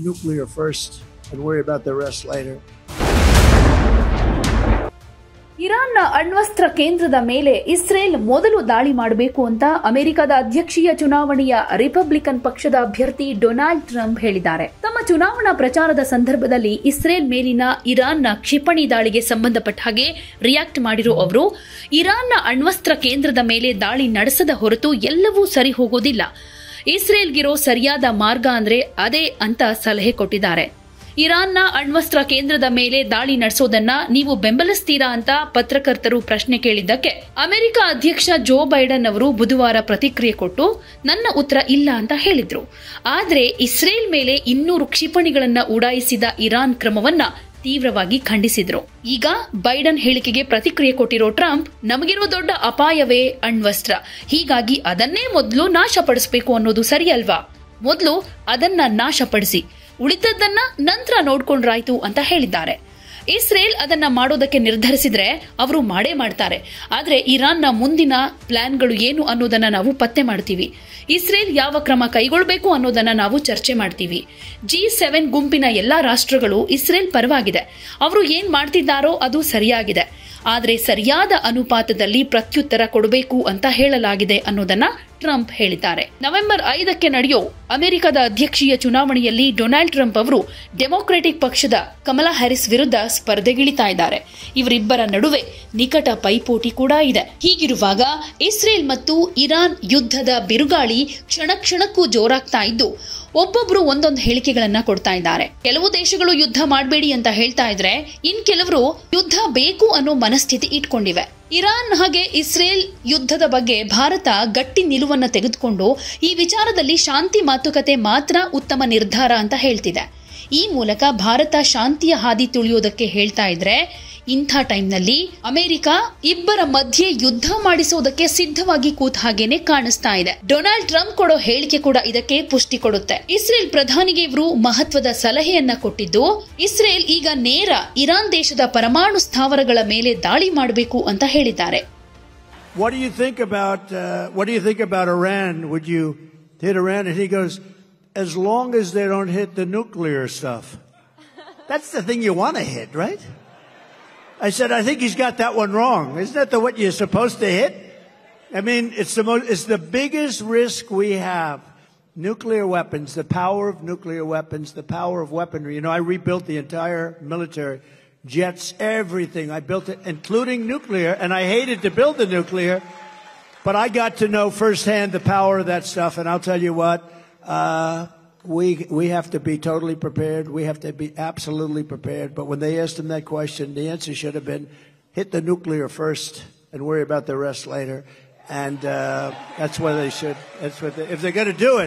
nuclear first and worry about the rest later. ಇರಾನ್ನ ಅಣ್ವಸ್ತ್ರ ಕೇಂದ್ರದ ಮೇಲೆ ಇಸ್ರೇಲ್ ಮೊದಲು ದಾಳಿ ಮಾಡಬೇಕು ಅಂತ ಅಮೆರಿಕದ ಅಧ್ಯಕ್ಷೀಯ ಚುನಾವಣೆಯ ರಿಪಬ್ಲಿಕನ್ ಪಕ್ಷದ ಅಭ್ಯರ್ಥಿ ಡೊನಾಲ್ಡ್ ಟ್ರಂಪ್ ಹೇಳಿದ್ದಾರೆ ತಮ್ಮ ಚುನಾವಣಾ ಪ್ರಚಾರದ ಸಂದರ್ಭದಲ್ಲಿ ಇಸ್ರೇಲ್ ಮೇಲಿನ ಇರಾನ್ನ ಕ್ಷಿಪಣಿ ದಾಳಿಗೆ ಸಂಬಂಧಪಟ್ಟ ಹಾಗೆ ರಿಯಾಕ್ಟ್ ಮಾಡಿರೋ ಅವರು, ಇರಾನ್ನ ಅಣ್ವಸ್ತ್ರ ಕೇಂದ್ರದ ಮೇಲೆ ದಾಳಿ ನಡೆಸದ ಹೊರತು ಎಲ್ಲವೂ ಸರಿ ಹೋಗೋದಿಲ್ಲ ಇಸ್ರೇಲ್ಗಿರೋ ಸರಿಯಾದ ಮಾರ್ಗ ಅಂದ್ರೆ ಅದೇ ಅಂತ ಸಲಹೆ ಕೊಟ್ಟಿದ್ದಾರೆ. ಇರಾನ್ನ ಅಣ್ವಸ್ತ್ರ ಕೇಂದ್ರದ ಮೇಲೆ ದಾಳಿ ನಡೆಸೋದನ್ನ ನೀವು ಬೆಂಬಲಿಸ್ತೀರಾ ಅಂತ ಪತ್ರಕರ್ತರು ಪ್ರಶ್ನೆ ಕೇಳಿದ್ದಕ್ಕೆ ಅಮೆರಿಕ ಅಧ್ಯಕ್ಷ ಜೋ ಬೈಡನ್ ಅವರು ಬುಧವಾರ ಪ್ರತಿಕ್ರಿಯೆ ಕೊಟ್ಟು, ನನ್ನ ಉತ್ತರ ಇಲ್ಲ ಅಂತ ಹೇಳಿದ್ರು. ಆದರೆ ಇಸ್ರೇಲ್ ಮೇಲೆ ಇನ್ನೂರು ಕ್ಷಿಪಣಿಗಳನ್ನು ಉಡಾಯಿಸಿದ ಇರಾನ್ ಕ್ರಮವನ್ನ ತೀವ್ರವಾಗಿ ಖಂಡಿಸಿದ್ರು. ಈಗ ಬೈಡನ್ ಹೇಳಿಕೆಗೆ ಪ್ರತಿಕ್ರಿಯೆ ಕೊಟ್ಟಿರೋ ಟ್ರಂಪ್ ನಮಗಿರುವ ದೊಡ್ಡ ಅಪಾಯವೇ ಅಣ್ವಸ್ತ್ರ. ಹೀಗಾಗಿ ಅದನ್ನೇ ಮೊದಲು ನಾಶಪಡಿಸಬೇಕು ಅನ್ನೋದು ಸರಿಯಲ್ವಾ? ಮೊದಲು ಅದನ್ನ ನಾಶಪಡಿಸಿ. ಉಳಿದದ್ದನ್ನ ನಂತರ ನೋಡ್ಕೊಂಡ್ರಾಯ್ತು ಅಂತ ಹೇಳಿದ್ದಾರೆ. ಇಸ್ರೇಲ್ ಅದನ್ನ ಮಾಡೋದಕ್ಕೆ ನಿರ್ಧರಿಸಿದ್ರೆ ಅವರು ಮಾಡೇ ಮಾಡ್ತಾರೆ. ಆದರೆ ಇರಾನ್ನ ಮುಂದಿನ ಪ್ಲಾನ್ಗಳು ಏನು ಅನ್ನೋದನ್ನ ನಾವು ಪತ್ತೆ ಮಾಡ್ತೀವಿ. ಇಸ್ರೇಲ್ ಯಾವ ಕ್ರಮ ಕೈಗೊಳ್ಳಬೇಕು ಅನ್ನೋದನ್ನ ನಾವು ಚರ್ಚೆ ಮಾಡ್ತೀವಿ. ಜಿ ಸೆವೆನ್ ಗುಂಪಿನ ಎಲ್ಲಾ ರಾಷ್ಟ್ರಗಳು ಇಸ್ರೇಲ್ ಪರವಾಗಿದೆ. ಅವರು ಏನ್ ಮಾಡ್ತಿದ್ದಾರೋ ಅದು ಸರಿಯಾಗಿದೆ. ಆದರೆ ಸರಿಯಾದ ಅನುಪಾತದಲ್ಲಿ ಪ್ರತ್ಯುತ್ತರ ಕೊಡಬೇಕು ಅಂತ ಹೇಳಲಾಗಿದೆ ಅನ್ನೋದನ್ನ ಟ್ರಂಪ್ ಹೇಳಿದ್ದಾರೆ. ನವೆಂಬರ್ ಐದಕ್ಕೆ ನಡೆಯೋ ಅಮೆರಿಕದ ಅಧ್ಯಕ್ಷೀಯ ಚುನಾವಣೆಯಲ್ಲಿ ಡೊನಾಲ್ಡ್ ಟ್ರಂಪ್ ಅವರು ಡೆಮೊಕ್ರೆಟಿಕ್ ಪಕ್ಷದ ಕಮಲಾ ಹ್ಯಾರಿಸ್ ವಿರುದ್ಧ ಸ್ಪರ್ಧೆಗಿಳಿತಾ ಇದ್ದಾರೆ. ಇವರಿಬ್ಬರ ನಡುವೆ ನಿಕಟ ಪೈಪೋಟಿ ಕೂಡ ಇದೆ. ಹೀಗಿರುವಾಗ ಇಸ್ರೇಲ್ ಮತ್ತು ಇರಾನ್ ಯುದ್ಧದ ಬಿರುಗಾಳಿ ಕ್ಷಣ ಕ್ಷಣಕ್ಕೂ ಜೋರಾಗ್ತಾ ಇದ್ದು, ಒಬ್ಬೊಬ್ರು ಒಂದೊಂದು ಹೇಳಿಕೆಗಳನ್ನ ಕೊಡ್ತಾ ಇದ್ದಾರೆ. ಕೆಲವು ದೇಶಗಳು ಯುದ್ಧ ಮಾಡಬೇಡಿ ಅಂತ ಹೇಳ್ತಾ ಇದ್ರೆ, ಇನ್ ಕೆಲವರು ಯುದ್ಧ ಬೇಕು ಅನ್ನೋ ಮನಸ್ಥಿತಿ ಇಟ್ಕೊಂಡಿವೆ. ಇರಾನ್ ಹಾಗೆ ಇಸ್ರೇಲ್ ಯುದ್ಧದ ಬಗ್ಗೆ ಭಾರತ ಗಟ್ಟಿ ನಿಲುವನ್ನ ತೆಗೆದುಕೊಂಡು ಈ ವಿಚಾರದಲ್ಲಿ ಶಾಂತಿ ಮಾತುಕತೆ ಮಾತ್ರ ಉತ್ತಮ ನಿರ್ಧಾರ ಅಂತ ಹೇಳ್ತಿದೆ. ಈ ಮೂಲಕ ಭಾರತ ಶಾಂತಿಯ ಹಾದಿ ತುಳಿಯೋದಕ್ಕೆ ಹೇಳ್ತಾ ಇದ್ರೆ ಇಂಥ ಟೈಮ್ನಲ್ಲಿ ಅಮೆರಿಕ ಇಬ್ಬರ ಮಧ್ಯೆ ಯುದ್ಧ ಮಾಡಿಸೋದಕ್ಕೆ ಸಿದ್ಧವಾಗಿ ಕೂತ ಹಾಗೇನೆ ಕಾಣಿಸ್ತಾ ಇದೆ ಡೊನಾಲ್ಡ್ ಟ್ರಂಪ್ ಕೊಡೋ ಹೇಳಿಕೆ ಕೂಡ ಇದಕ್ಕೆ ಪುಷ್ಟಿ ಕೊಡುತ್ತೆ ಇಸ್ರೇಲ್ ಪ್ರಧಾನಿಗೆ ಇವರು ಮಹತ್ವದ ಸಲಹೆಯನ್ನ ಕೊಟ್ಟಿದ್ದು ಇಸ್ರೇಲ್ ಈಗ ನೇರ ಇರಾನ್ ದೇಶದ ಪರಮಾಣು ಸ್ಥಾವರಗಳ ಮೇಲೆ ದಾಳಿ ಮಾಡಬೇಕು ಅಂತ ಹೇಳಿದ್ದಾರೆ What do you think about uh, what do you think about Iran? Would you hit Iran? He goes, as long as they don't hit the nuclear stuff. That's the thing you want to hit, right? I said, I think he's got that one wrong. Isn't that the what you're supposed to hit? I mean, it's the most, it's the biggest risk we have. Nuclear weapons, the power of nuclear weapons, the power of weaponry. You know, I rebuilt the entire military, jets, everything. I built it, including nuclear, and I hated to build the nuclear, but I got to know firsthand the power of that stuff, and I'll tell you what, uh, we we have to be totally prepared. We have to be absolutely prepared. But when they asked him that question, the answer should have been hit the nuclear first and worry about the rest later. And uh, that's what they should. That's what they, if they're going to do it.